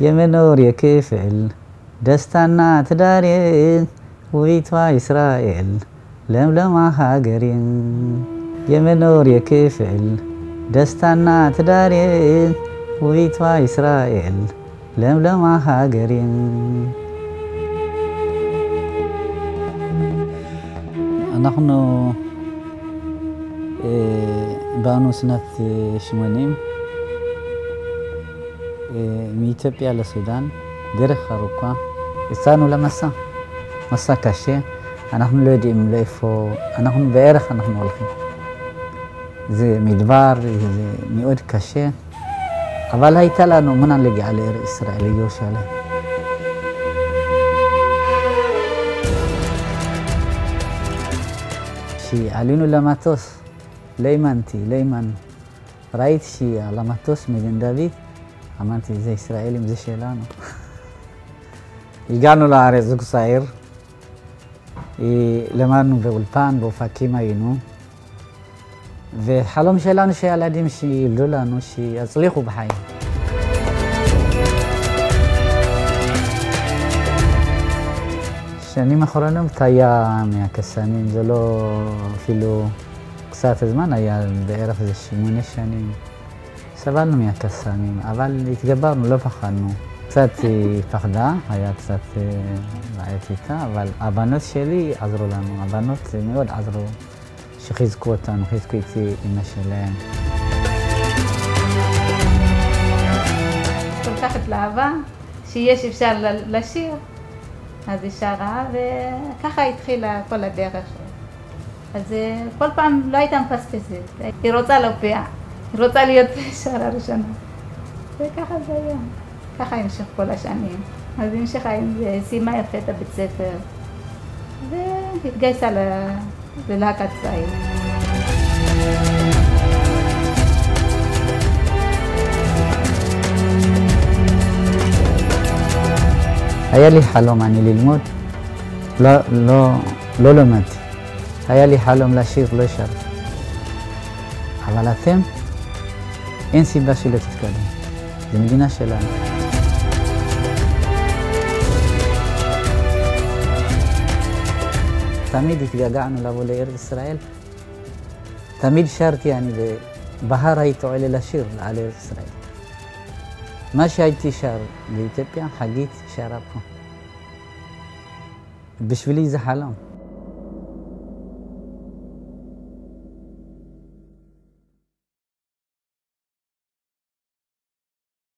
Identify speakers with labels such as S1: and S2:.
S1: የመኖር የክፍል ደስታና ትዳሬ ውቢቷ እስራኤል ለምለማ ሀገሬ የመኖር የክፍል ደስታና ትዳሬ ውቢቷ እስራኤል ለምለማ ሀገሬ אנחנו באנו שנת 80 מאתיופיה לסודאן, דרך ארוכה. יצאנו למסע, מסע קשה. אנחנו לא יודעים לאיפה, אנחנו בערך אנחנו הולכים. זה מדבר, זה מאוד קשה, אבל הייתה לנו מנה להגיע לארץ ישראל, לירושלים. כשעלינו למטוס, לא האמנתי, לא האמנו. ראיתי שעל המטוס מגן דוד, אמרתי, זה ישראלים, זה שלנו. הגענו לארץ, זוג צעיר, למדנו באולפן, באופקים היינו, וחלום שלנו שהילדים שילדו לנו, שיצליחו בחיים. שנים אחרונות היה מהקסמים, זה לא אפילו קצת זמן, היה בערך איזה שמונה שנים. סבלנו מהקסמים, אבל התגברנו, לא פחדנו. קצת היא פחדה, היה קצת בעיות איתה, אבל הבנות שלי עזרו לנו, הבנות מאוד עזרו, שחיזקו אותנו, חיזקו איתי אימא שלהם.
S2: כל כך התלהבה, שיש אפשר לשיר, אז היא שרה, וככה התחילה כל הדרך. אז כל פעם לא הייתה מפספסת, היא רוצה להופיע, רוצה להיות שרה ראשונה. וככה זה היה, ככה המשך כל השנים. אז המשיכה, היא סיימה יפה את הבית ספר, והתגייסה ללהקת צבאית.
S1: היה לי חלום אני ללמוד, לא, לא, לא למדתי. היה לי חלום לשיר, לא שרתי. אבל אתם, אין סיבה שלא תתקדם. זו מדינה שלנו. תמיד התגעגענו לבוא לארץ ישראל. תמיד שרתי אני, בהר הייתי עולה לשיר על ארץ ישראל. מה שהייתי שר באתיופיה, חגית שרה פה. בשבילי זה חלום.